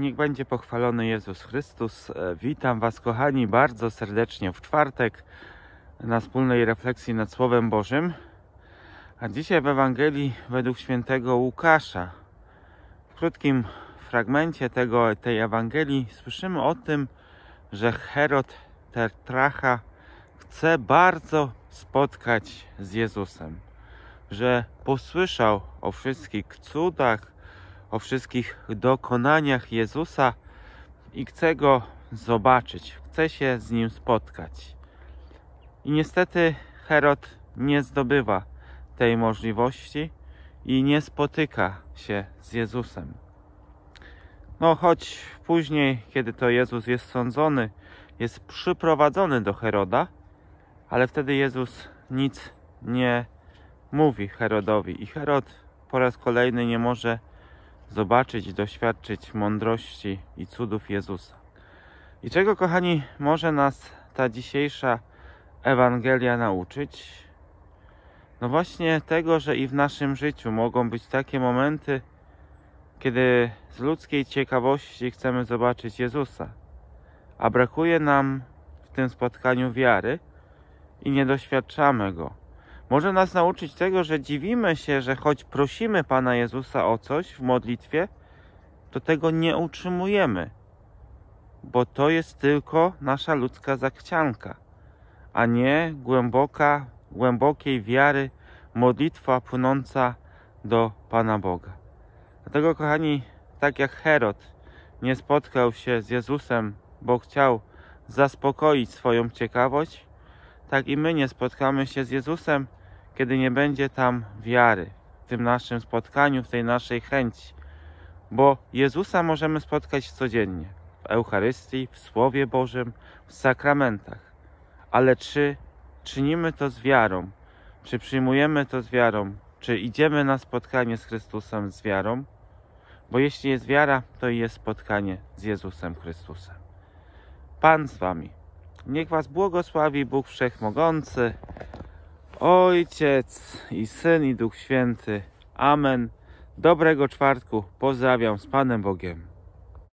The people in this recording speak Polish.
Niech będzie pochwalony Jezus Chrystus. E, Witam Was, kochani, bardzo serdecznie w czwartek na wspólnej refleksji nad Słowem Bożym. A dzisiaj w Ewangelii według świętego Łukasza. W krótkim fragmencie tego, tej Ewangelii słyszymy o tym, że Herod Tetracha chce bardzo spotkać z Jezusem. Że posłyszał o wszystkich cudach, o wszystkich dokonaniach Jezusa i chce go zobaczyć, chce się z nim spotkać. I niestety Herod nie zdobywa tej możliwości i nie spotyka się z Jezusem. No, choć później, kiedy to Jezus jest sądzony, jest przyprowadzony do Heroda, ale wtedy Jezus nic nie mówi Herodowi i Herod po raz kolejny nie może zobaczyć, doświadczyć mądrości i cudów Jezusa. I czego, kochani, może nas ta dzisiejsza Ewangelia nauczyć? No właśnie tego, że i w naszym życiu mogą być takie momenty, kiedy z ludzkiej ciekawości chcemy zobaczyć Jezusa, a brakuje nam w tym spotkaniu wiary i nie doświadczamy Go. Może nas nauczyć tego, że dziwimy się, że choć prosimy Pana Jezusa o coś w modlitwie, to tego nie utrzymujemy, bo to jest tylko nasza ludzka zachcianka, a nie głęboka, głębokiej wiary modlitwa płynąca do Pana Boga. Dlatego, kochani, tak jak Herod nie spotkał się z Jezusem, bo chciał zaspokoić swoją ciekawość, tak i my nie spotkamy się z Jezusem, kiedy nie będzie tam wiary w tym naszym spotkaniu, w tej naszej chęci. Bo Jezusa możemy spotkać codziennie w Eucharystii, w Słowie Bożym, w sakramentach. Ale czy czynimy to z wiarą? Czy przyjmujemy to z wiarą? Czy idziemy na spotkanie z Chrystusem z wiarą? Bo jeśli jest wiara, to i jest spotkanie z Jezusem Chrystusem. Pan z Wami. Niech Was błogosławi Bóg Wszechmogący, Ojciec i Syn i Duch Święty. Amen. Dobrego czwartku. Pozdrawiam z Panem Bogiem.